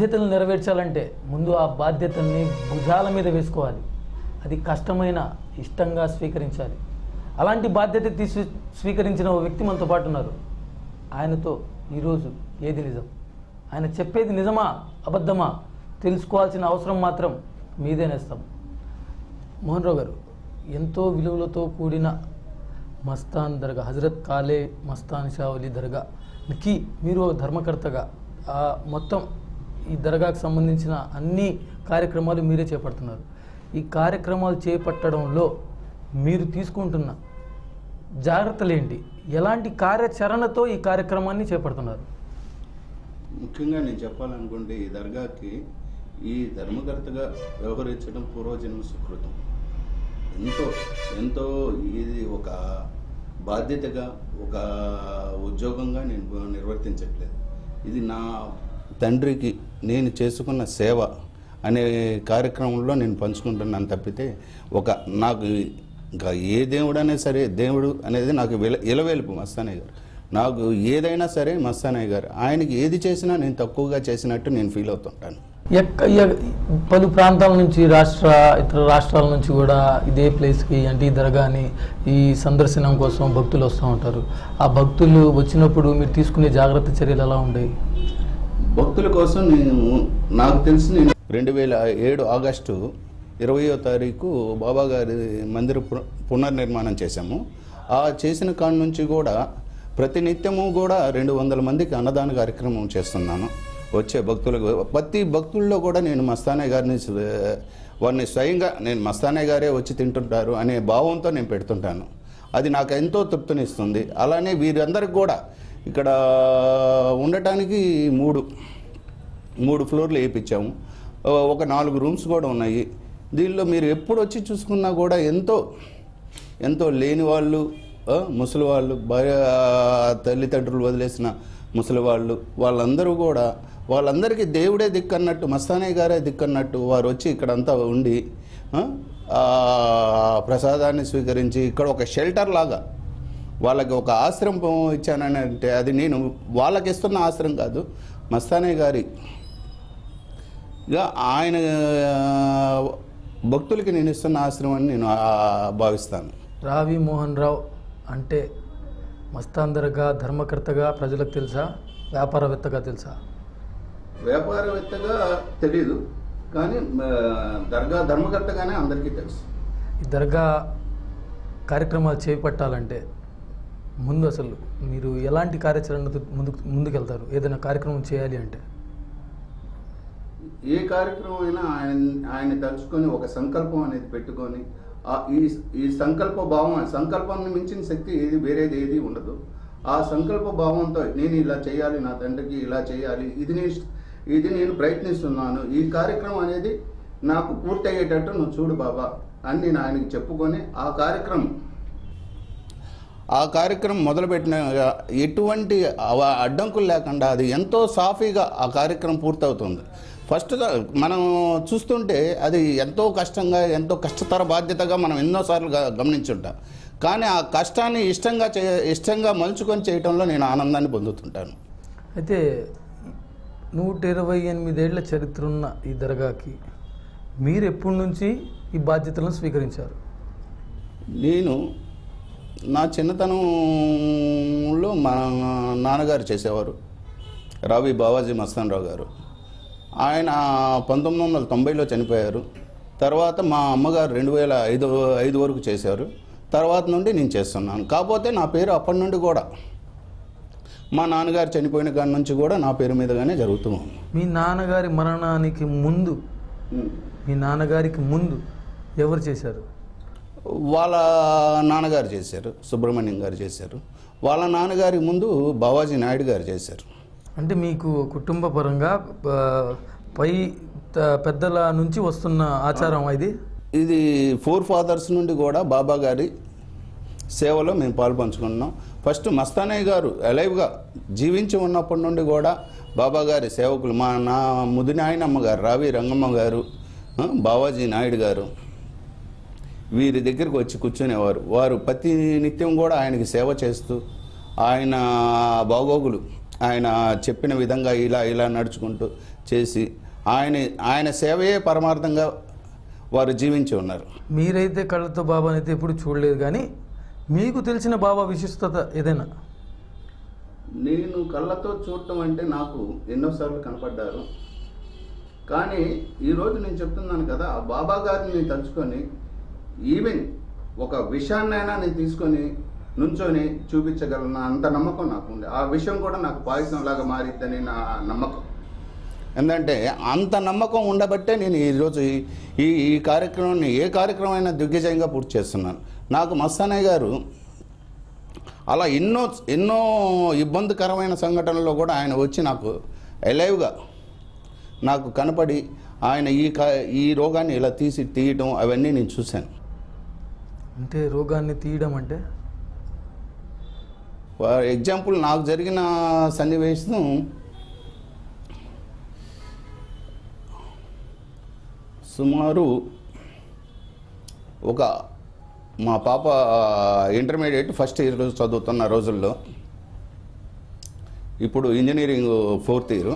బాధ్యతలు నెరవేర్చాలంటే ముందు ఆ బాధ్యతల్ని భుజాల మీద వేసుకోవాలి. అది కష్టమైన ఇష్టంగా స్వీకరించాలి. అలాంటి బాధ్యత తీసి స్వీకరించిన ఓ వ్యక్తి మనతో పాటు ఉన్నారు. ఆయనతో ఈరోజు ఏది నిజం? ఆయన చెప్పేది నిజమా? అబద్ధమా? తెలుసుకోవాల్సిన అవసరం మాత్రం మీదే నేస్తాం. మోహన్ రావు గారు ఎంతో విలువలతో కూడిన మస్తాన్ దర్గా హజరత్ కాలే మస్తాన్ షావలి దర్గాకి మీరు ఓ ధర్మకర్తగా ఆ మొత్తం ఈ దర్గాకు సంబంధించిన అన్ని కార్యక్రమాలు మీరే చేపడుతున్నారు. ఈ కార్యక్రమాలు చేపట్టడంలో మీరు తీసుకుంటున్న జాగ్రత్తలు ఏంటి ఎలాంటి కార్యాచరణతో ఈ కార్యక్రమాన్ని చేపడుతున్నారు? ముఖ్యంగా నేను చెప్పాలనుకుంటే ఈ దర్గాకి ఈ ధర్మకర్తగా వ్యవహరించడం పూర్వజన్మ సుకృతం. ఎంతో ఎంతో ఇది ఒక బాధ్యతగా ఒక ఉద్యోగంగా నేను నిర్వర్తించట్లేదు. ఇది నా తండ్రికి నేను చేసుకున్న సేవ అనే కార్యక్రమంలో నేను పంచుకుంటున్నాను తప్పితే ఒక నాకు ఇంకా ఏ దేవుడైనా సరే దేవుడు అనేది నాకు విల ఇలవేలుపు మస్తానయ్య గారు. నాకు ఏదైనా సరే మస్తానయ్య గారు. ఆయనకి ఏది చేసినా నేను తక్కువగా చేసినట్టు నేను ఫీల్ అవుతుంటాను. ఎక్క పలు ప్రాంతాల నుంచి రాష్ట్ర ఇతర రాష్ట్రాల నుంచి కూడా ఇదే ప్లేస్కి అంటే ఈ దర్గాని ఈ సందర్శనం కోసం భక్తులు వస్తూ ఉంటారు. ఆ భక్తులు వచ్చినప్పుడు మీరు తీసుకునే జాగ్రత్త చర్యలు ఎలా ఉండేవి? భక్తుల కోసం నేను నాకు తెలిసి నేను రెండు వేల ఏడు ఆగస్టు ఇరవయో తారీఖు బాబా గారి మందిర పునర్నిర్మాణం చేశాము. ఆ చేసిన కాడ నుంచి కూడా ప్రతినిత్యము కూడా రెండు వందల మందికి అన్నదాన కార్యక్రమం చేస్తున్నాను. వచ్చే భక్తులకు ప్రతి భక్తుల్లో కూడా నేను మస్తానయ్య గారిని వారిని స్వయంగా నేను మస్తానయ్య గారే వచ్చి తింటుంటారు అనే భావంతో నేను పెడుతుంటాను. అది నాకు ఎంతో తృప్తినిస్తుంది. అలానే వీరందరికి కూడా ఇక్కడ ఉండటానికి మూడు మూడు ఫ్లోర్లు వేయించాము. ఒక నాలుగు రూమ్స్ కూడా ఉన్నాయి. దీనిలో మీరు ఎప్పుడు వచ్చి చూసుకున్నా కూడా ఎంతో ఎంతో లేని వాళ్ళు ముసలి వాళ్ళు భార్య తల్లిదండ్రులు వదిలేసిన ముసలి వాళ్ళు వాళ్ళందరూ కూడా వాళ్ళందరికీ దేవుడే దిక్కన్నట్టు మస్తానయ్య గారే దిక్కన్నట్టు వారు వచ్చి ఇక్కడంతా ఉండి ప్రసాదాన్ని స్వీకరించి ఇక్కడ ఒక షెల్టర్ లాగా వాళ్ళకి ఒక ఆశ్రమం ఇచ్చానని అంటే అది నేను వాళ్ళకి ఇస్తున్న ఆశ్రమం కాదు. మస్తానయ్య గారి. ఇక ఆయన భక్తులకి నేను ఇస్తున్న ఆశ్రమం అని నేను ఆ, భావిస్తాను. రావి మోహన్ రావు అంటే మస్తాన్ దర్గా ధర్మకర్తగా ప్రజలకు తెలుసా? వ్యాపారవేత్తగా తెలుసా? వ్యాపారవేత్తగా తెలీదు కానీ దర్గా ధర్మకర్తగానే అందరికీ తెలుసు. ఈ దర్గా కార్యక్రమాలు చేపట్టాలంటే ముందు అసలు మీరు ఎలాంటి కార్యాచరణతో ముందుకు ముందుకెళ్తారు? ఏదైనా కార్యక్రమం చేయాలి అంటే? ఏ కార్యక్రమం అయినా ఆయన ఆయన తలుచుకొని ఒక సంకల్పం అనేది పెట్టుకొని ఈ ఈ సంకల్ప భావం సంకల్పాన్ని మించిన శక్తి ఏది వేరేది ఏది ఉండదు. ఆ సంకల్ప భావంతో నేను ఇలా చేయాలి నా తండ్రికి ఇలా చేయాలి ఇది నేను ఇది నేను ప్రయత్నిస్తున్నాను ఈ కార్యక్రమం అనేది నాకు పూర్తి అయ్యేటట్టు నువ్వు చూడు బాబా అని నేను ఆయనకి చెప్పుకొని ఆ కార్యక్రమం ఆ కార్యక్రమం మొదలుపెట్టిన ఎటువంటి అడ్డంకులు లేకుండా అది ఎంతో సాఫీగా ఆ కార్యక్రమం పూర్తవుతుంది. ఫస్ట్ మనం చూస్తుంటే అది ఎంతో కష్టంగా ఎంతో కష్టతర బాధ్యతగా మనం ఎన్నోసార్లు గమనించుంటాం. కానీ ఆ కష్టాన్ని ఇష్టంగా చే ఇష్టంగా మలుచుకొని చేయటంలో నేను ఆనందాన్ని పొందుతుంటాను. అయితే నూట ఇరవై ఎనిమిదేళ్ళ చరిత్ర ఉన్న ఈ దర్గాకి మీరు ఎప్పటి నుంచి ఈ బాధ్యతలను స్వీకరించారు? నేను నా చిన్నతనంలో మా నాన్నగారు చేసేవారు. రావి బావాజీ మస్తాన్ రావు గారు. ఆయన పంతొమ్మిది వందల తొంభైలో చనిపోయారు. తర్వాత మా అమ్మగారు రెండు వేల ఐదు ఐదు వరకు చేశారు. తర్వాత నుండి నేను చేస్తున్నాను. కాకపోతే నా పేరు అప్పటి నుండి కూడా మా నాన్నగారు చనిపోయిన కాడి నుంచి కూడా నా పేరు మీదగానే జరుగుతూ ఉంది. మీ నాన్నగారి మరణానికి ముందు మీ నాన్నగారికి ముందు ఎవరు చేశారు? వాళ్ళ నాన్నగారు చేశారు సుబ్రహ్మణ్యం గారు చేశారు. వాళ్ళ నాన్నగారి ముందు బావాజీ నాయుడు గారు చేశారు. అంటే మీకు కుటుంబ పరంగా పై పెద్దల నుంచి వస్తున్న ఆచారం ఇది? ఇది ఫోర్ ఫాదర్స్ నుండి కూడా బాబా గారి సేవలో మేము పాల్పంచుకున్నాం ఫస్ట్ మస్తానయ్య గారు అలైవ్గా జీవించి ఉన్నప్పటి నుండి కూడా బాబా గారి సేవకులు మా నా ముదినాయనమ్మ గారు రావి రంగమ్మ గారు బావాజీ నాయుడు గారు. వీరి దగ్గరికి వచ్చి కూర్చునేవారు. వారు ప్రతి నిత్యం కూడా ఆయనకి సేవ చేస్తూ ఆయన బాగోగులు ఆయన చెప్పిన విధంగా ఇలా ఇలా నడుచుకుంటూ చేసి ఆయన ఆయన సేవయే పరమార్థంగా వారు జీవించి ఉన్నారు. మీరైతే కళ్ళతో బాబాని అయితే ఎప్పుడు చూడలేదు కానీ మీకు తెలిసిన బాబా విశిష్టత ఏదైనా? నేను కళ్ళతో చూడటం అంటే నాకు ఎన్నోసార్లు కనపడ్డారు. కానీ ఈరోజు నేను చెప్తున్నాను కదా ఆ బాబా గారిని నేను తలుచుకొని ఈవెన్ ఒక విషయాన్నైనా నేను తీసుకొని నుంచొని చూపించగలను అంత నమ్మకం నాకు ఉంది ఆ విషయం కూడా నాకు పాయసం లాగా మారిద్దని నా నమ్మకం. ఎందుకంటే అంత నమ్మకం ఉండబట్టే నేను ఈరోజు ఈ- ఈ కార్యక్రమాన్ని ఏ కార్యక్రమం అయినా దిగ్విజయంగా పూర్తి చేస్తున్నాను. నాకు మస్తానయ్య గారు అలా ఎన్నో ఎన్నో ఇబ్బందికరమైన సంఘటనల్లో కూడా ఆయన వచ్చి నాకు ఎలైవ్గా నాకు కనపడి ఆయన ఈ ఈ రోగాన్ని ఇలా తీసి తీయటం అవన్నీ నేను చూశాను. అంటే రోగాన్ని తీయడం అంటే? ఫర్ ఎగ్జాంపుల్ నాకు జరిగిన సన్నివేశం సుమారు ఒక మా పాప ఇంటర్మీడియట్ ఫస్ట్ ఇయర్ చదువుతున్న రోజుల్లో. ఇప్పుడు ఇంజనీరింగ్ ఫోర్త్ ఇయర్.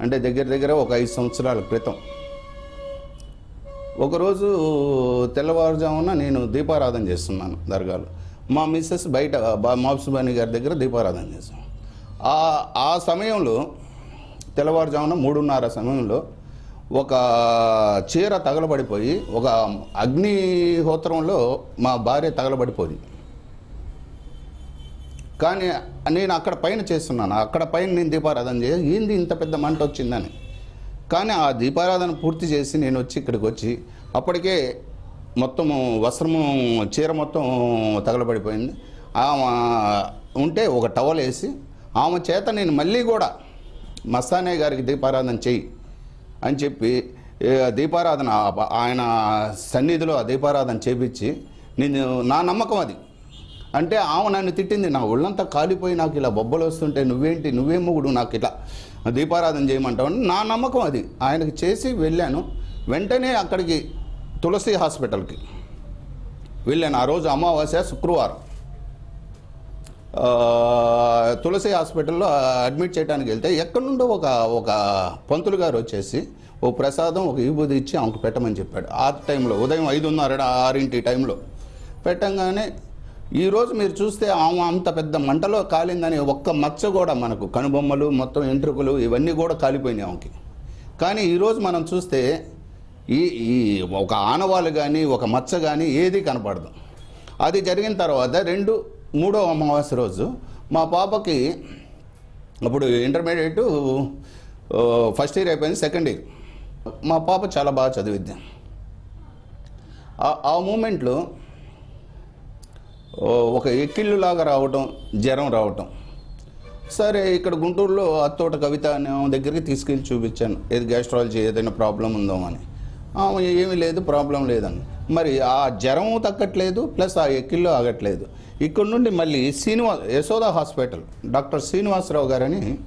అంటే దగ్గర దగ్గర ఒక ఐదు సంవత్సరాల క్రితం. ఒకరోజు తెల్లవారుజామున నేను దీపారాధన చేస్తున్నాను దర్గాలో. మా మిస్సెస్ బయట బా- మాప్సుబాని గారి దగ్గర దీపారాధన చేశాం. ఆ ఆ సమయంలో తెల్లవారుజామున మూడున్నర సమయంలో ఒక చీర తగలబడిపోయి ఒక అగ్నిహోత్రంలో మా భార్య తగలబడిపోయింది కానీ నేను అక్కడ పైన చేస్తున్నాను. అక్కడ పైన నేను దీపారాధన చేసి ఏంది ఇంత పెద్ద మంట వచ్చిందని. కానీ ఆ దీపారాధన పూర్తి చేసి నేను వచ్చి ఇక్కడికి వచ్చి అప్పటికే మొత్తము వస్త్రము చీర మొత్తం తగలబడిపోయింది. ఆమె ఉంటే ఒక టవల్ వేసి ఆమె చేత నేను మళ్ళీ కూడా మస్తానే గారికి దీపారాధన చెయ్యి అని చెప్పి దీపారాధన ఆయన సన్నిధిలో ఆ దీపారాధన చేపించి నేను నా నమ్మకం అది. అంటే ఆమె నన్ను తిట్టింది నా ఒళ్ళంతా కాలిపోయి నాకు ఇలా బొబ్బలు వస్తుంటే నువ్వేంటి నువ్వేమో కూడా నాకు ఇలా దీపారాధన చేయమంటామని అని నా నమ్మకం అది. ఆయనకి చేసి వెళ్ళాను. వెంటనే అక్కడికి తులసి హాస్పిటల్కి వెళ్ళాను. ఆ రోజు అమావాస్య శుక్రవారం. తులసి హాస్పిటల్లో అడ్మిట్ చేయడానికి వెళ్తే ఎక్కడి నుండో ఒక ఒక పంతులు గారు వచ్చేసి ఓ ప్రసాదం ఒక విభూది ఇచ్చి ఆమెకు పెట్టమని చెప్పాడు. ఆ టైంలో ఉదయం ఐదున్నర ఆరింటి టైంలో. పెట్టంగానే ఈరోజు మీరు చూస్తే ఆమె అంత పెద్ద మంటలో కాలిందని ఒక్క మచ్చ కూడా మనకు కనుబొమ్మలు మొత్తం ఎంట్రుకలు ఇవన్నీ కూడా కాలిపోయినాయి ఆమెకి. కానీ ఈరోజు మనం చూస్తే ఈ ఈ ఒక ఆనవాలు కానీ ఒక మచ్చ కానీ ఏది కనపడదు. అది జరిగిన తర్వాత రెండు మూడో అమావాస్య రోజు మా పాపకి అప్పుడు ఇంటర్మీడియట్ ఫస్ట్ ఇయర్ అయిపోయింది సెకండ్ ఇయర్. మా పాప చాలా బాగా చదివిద్ది. ఆ- మూమెంట్లో ఒక ఎక్కిళ్ళులాగా రావటం జ్వరం రావటం. సరే ఇక్కడ గుంటూరులో అత్తోట కవిత అనే దగ్గరికి తీసుకెళ్ళి చూపించాను. ఏది గ్యాస్ట్రాలజీ ఏదైనా ప్రాబ్లం ఉందో అని. ఆమె ఏమీ లేదు ప్రాబ్లం లేదని మరి ఆ జ్వరం తగ్గట్లేదు ప్లస్ ఆ ఎక్కిళ్ళు ఆగట్లేదు. ఇక్కడ నుండి మళ్ళీ శ్రీనివాస్ యశోద హాస్పిటల్ డాక్టర్ శ్రీనివాసరావు గారని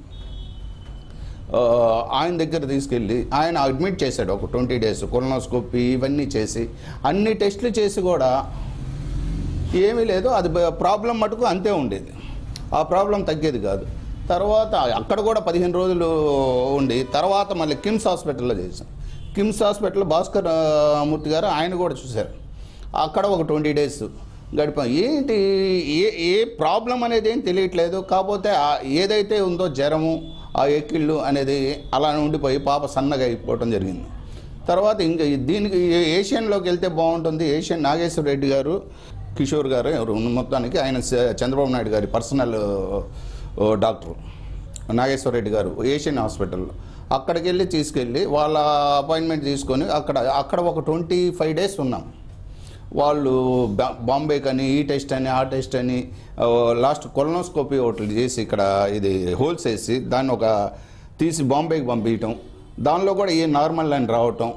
ఆయన దగ్గర తీసుకెళ్ళి ఆయన అడ్మిట్ చేశాడు. ఒక ట్వంటీ డేస్ కొలనోస్కోపీ ఇవన్నీ చేసి అన్ని టెస్టులు చేసి కూడా ఏమీ లేదు. అది ప్రాబ్లం మటుకు అంతే ఉండేది. ఆ ప్రాబ్లం తగ్గేది కాదు. తర్వాత అక్కడ కూడా పదిహేను రోజులు ఉండి తర్వాత మళ్ళీ కిమ్స్ హాస్పిటల్లో చేశాం. కిమ్స్ హాస్పిటల్ భాస్కర్ మూర్తి గారు ఆయన కూడా చూశారు. అక్కడ ఒక ట్వంటీ డేస్ గడిపాం. ఏంటి ఏ ఏ ప్రాబ్లం అనేది ఏం తెలియట్లేదు. కాకపోతే ఏదైతే ఉందో జ్వరము ఆ ఎక్కిళ్ళు అనేది అలా ఉండిపోయి పాప సన్నగా అయిపోవటం జరిగింది. తర్వాత ఇంకా దీనికి ఏషియన్లోకి వెళ్తే బాగుంటుంది. ఏషియన్ నాగేశ్వర రెడ్డి గారు కిషోర్ గారు ఎవరు? మొత్తానికి ఆయన చంద్రబాబు నాయుడు గారి పర్సనల్ డాక్టర్ నాగేశ్వర రెడ్డి గారు ఏషియన్ హాస్పిటల్లో అక్కడికి వెళ్ళి తీసుకెళ్ళి వాళ్ళ అపాయింట్మెంట్ తీసుకొని అక్కడ అక్కడ ఒక ట్వంటీ ఫైవ్ డేస్ ఉన్నాం. వాళ్ళు బా- బాంబే కానీ ఈ టెస్ట్ అని ఆ టెస్ట్ అని లాస్ట్ కొలనోస్కోపీ ఒకటి చేసి ఇక్కడ ఇది హోల్స్ వేసి దాన్ని ఒక తీసి బాంబేకి పంపించటం దానిలో కూడా ఏ నార్మల్ అని రావటం.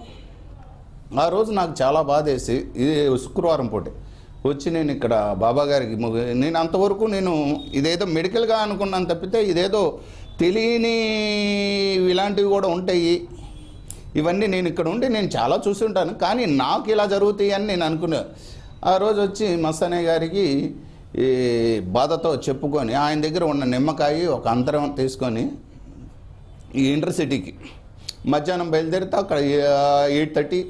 ఆ రోజు నాకు చాలా బాధేసి ఇది శుక్రవారం పూటే వచ్చి నేను ఇక్కడ బాబా గారికి నేను అంతవరకు నేను ఇదేదో మెడికల్గా అనుకున్నాను తప్పితే ఇదేదో తెలియని ఇలాంటివి కూడా ఉంటాయి. ఇవన్నీ నేను ఇక్కడ ఉండి నేను చాలా చూసి ఉంటాను కానీ నాకు ఇలా జరుగుతాయి అని నేను అనుకున్నా. ఆ రోజు వచ్చి మస్తానయ్య గారికి ఈ బాధతో చెప్పుకొని ఆయన దగ్గర ఉన్న నిమ్మకాయ ఒక అంతరం తీసుకొని ఈ ఇంటర్సిటీకి మధ్యాహ్నం బయలుదేరితే అక్కడ ఎయిట్ థర్టీ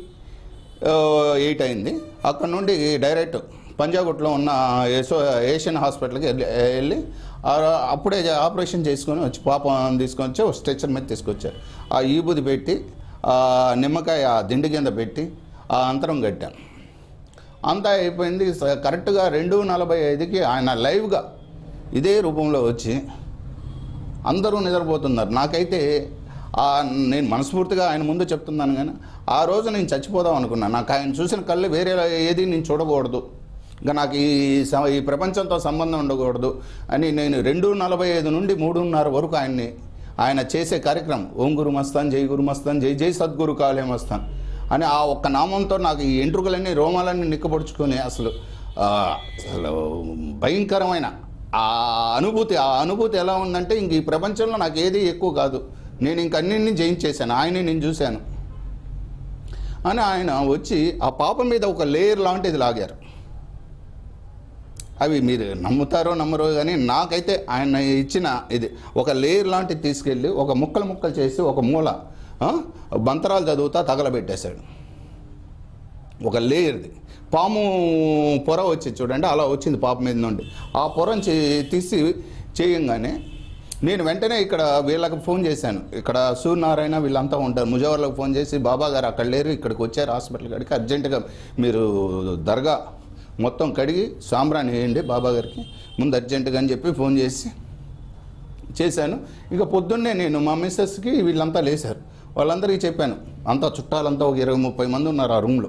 ఎయిట్ అయింది. అక్కడ నుండి డైరెక్ట్ పంజాగుట్లో ఉన్న యశో ఏషియన్ హాస్పిటల్కి వెళ్ళి వెళ్ళి అప్పుడే ఆపరేషన్ చేసుకొని వచ్చి పాపం తీసుకొని వచ్చి ఒక మీద తీసుకొచ్చారు. ఆ ఈబుది పెట్టి ఆ నిమ్మకాయ ఆ దిండు కింద పెట్టి ఆ అంతరం కట్టాను అంతా అయిపోయింది. కరెక్ట్గా రెండు నలభై ఐదుకి ఆయన లైవ్గా ఇదే రూపంలో వచ్చి అందరూ నిద్రపోతున్నారు. నాకైతే నేను మనస్ఫూర్తిగా ఆయన ముందు చెప్తున్నాను కానీ ఆ రోజు నేను చచ్చిపోదాం అనుకున్నాను నాకు ఆయన చూసిన కళ్ళు వేరే ఏది నేను చూడకూడదు. ఇంకా నాకు ఈ స- ఈ ప్రపంచంతో సంబంధం ఉండకూడదు అని నేను రెండు నలభై ఐదు నుండి మూడున్నర వరకు ఆయన్ని ఆయన చేసే కార్యక్రమం ఓం గురు మస్తాన్ జై గురు మస్తాన్ జై జై సద్గురు కాలే మస్తాన్ అని ఆ ఒక్క నామంతో నాకు ఈ ఎంట్రుకలన్నీ రోమాలన్నీ నిక్కపొడుచుకొని అసలు అసలు భయంకరమైన ఆ అనుభూతి ఆ అనుభూతి ఎలా ఉందంటే ఇంక ఈ ప్రపంచంలో నాకు ఏది ఎక్కువ కాదు. నేను ఇంక అన్నింటినీ జయించేశాను ఆయనే నేను చూశాను. అని ఆయన వచ్చి ఆ పాప మీద ఒక లేయర్ లాంటిది లాగారు. అవి మీరు నమ్ముతారో నమ్మరో కానీ నాకైతే ఆయన ఇచ్చిన ఇది. ఒక లేయర్ లాంటిది తీసుకెళ్ళి ఒక ముక్కలు ముక్కలు చేసి ఒక మూల బంతరాలు చదువుతా తగలబెట్టేశాడు. ఒక లేయర్ది. పాము పొర వచ్చింది చూడండి అలా వచ్చింది పాప మీద నుండి. ఆ పొరని తీసి చేయంగానే నేను వెంటనే ఇక్కడ వీళ్ళకి ఫోన్ చేశాను. ఇక్కడ సూర్యనారాయణ వీళ్ళంతా ఉంటారు. ముజావర్లకు ఫోన్ చేసి బాబా గారు అక్కడ లేరు ఇక్కడికి వచ్చారు హాస్పిటల్ కాడికి అర్జెంటుగా మీరు దర్గా మొత్తం కడిగి సాంబ్రాణి వేయండి బాబా గారికి ముందు అర్జెంటుగా అని చెప్పి ఫోన్ చేసి చేశాను. ఇక పొద్దున్నే నేను మా మిస్సెస్కి వీళ్ళంతా లేశారు. వాళ్ళందరికీ చెప్పాను. అంతా చుట్టాలంతా ఒక ఇరవై ముప్పై మంది ఉన్నారు ఆ రూమ్లో.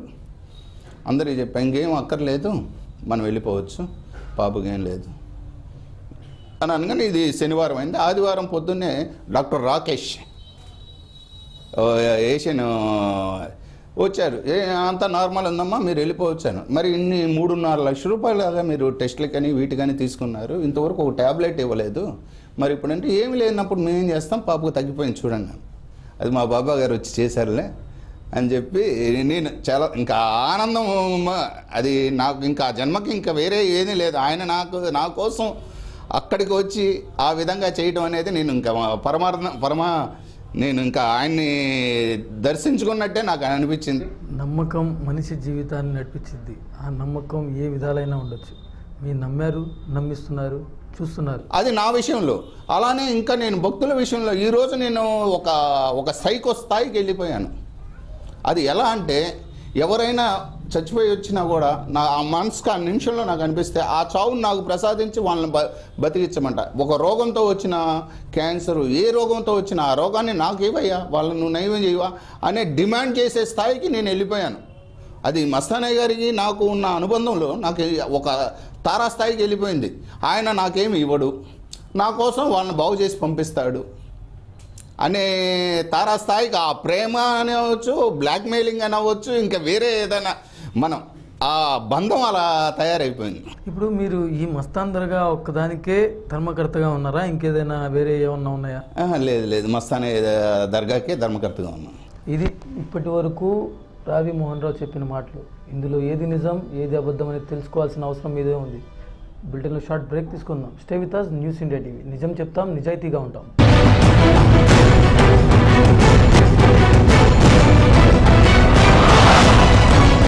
అందరికీ చెప్పాను ఇంకేం అక్కర్లేదు మనం వెళ్ళిపోవచ్చు. పాపకి ఏం లేదు. అని అనగానే ఇది శనివారం అయింది. ఆదివారం పొద్దున్నే డాక్టర్ రాకేష్ ఏషియన్ వచ్చారు. ఏ అంత నార్మల్ ఉందమ్మా మీరు వెళ్ళిపోవచ్చాను మరి ఇన్ని మూడున్నర లక్ష రూపాయలు కదా మీరు టెస్ట్లకని వీటికని తీసుకున్నారు. ఇంతవరకు ఒక ట్యాబ్లెట్ ఇవ్వలేదు. మరి ఇప్పుడంటే ఏమి లేనప్పుడు మేము చేస్తాం? పాపకు తగ్గిపోయింది చూడండి. అది మా బాబా గారు వచ్చి చేశారులే అని చెప్పి నేను చాలా ఇంకా ఆనందం అది నాకు ఇంకా జన్మకి ఇంకా వేరే ఏమీ లేదు. ఆయన నాకు నా కోసం అక్కడికి వచ్చి ఆ విధంగా చేయడం అనేది నేను ఇంకా పరమార్థం పరమా నేను ఇంకా ఆయన్ని దర్శించుకున్నట్టే నాకు అనిపించింది. నమ్మకం మనిషి జీవితాన్ని నడిపించింది ఆ నమ్మకం ఏ విధాలైనా ఉండొచ్చు. మీరు నమ్మారు నమ్మిస్తున్నారు చూస్తున్నారు. అది నా విషయంలో. అలానే ఇంకా నేను భక్తుల విషయంలో ఈరోజు నేను ఒక ఒక సైకో స్థాయికి వెళ్ళిపోయాను. అది ఎలా అంటే ఎవరైనా చచ్చిపోయి వచ్చినా కూడా నా ఆ మనసుకు ఆ నిమిషంలో నాకు అనిపిస్తే ఆ చావును నాకు ప్రసాదించి వాళ్ళని బ బతికించమంట ఒక రోగంతో వచ్చిన క్యాన్సర్ ఏ రోగంతో వచ్చిన ఆ రోగాన్ని నాకు ఇవ్వయ్యా వాళ్ళని నువ్వు నయం చేయవా అనే డిమాండ్ చేసే స్థాయికి నేను వెళ్ళిపోయాను. అది మస్తానయ్య గారికి నాకు ఉన్న అనుబంధంలో నాకు ఒక తారాస్థాయికి వెళ్ళిపోయింది. ఆయన నాకేమి ఇవ్వడు. నా కోసం వాళ్ళని బాగు చేసి పంపిస్తాడు అనే తారాస్థాయికి ఆ ప్రేమ అని అవ్వచ్చు బ్లాక్మెయిలింగ్ అని అవ్వచ్చు ఇంకా వేరే ఏదైనా మనం ఆ బంధం అలా తయారైపోయింది. ఇప్పుడు మీరు ఈ మస్తాన్ దర్గా ఒక్కదానికే ధర్మకర్తగా ఉన్నారా? ఇంకేదైనా వేరే ఏమన్నా ఉన్నాయా? లేదు లేదు. మస్తానే దర్గాకే ధర్మకర్తగా ఉన్నాను ఇది ఇప్పటి వరకు రావి మోహన్ రావు చెప్పిన మాటలు. ఇందులో ఏది నిజం ఏది అబద్ధం అనేది తెలుసుకోవాల్సిన అవసరం మీదే ఉంది. బులెటిన్లో షార్ట్ బ్రేక్ తీసుకుందాం. Stay with us news India TV నిజం చెప్తాం నిజాయితీగా ఉంటాం.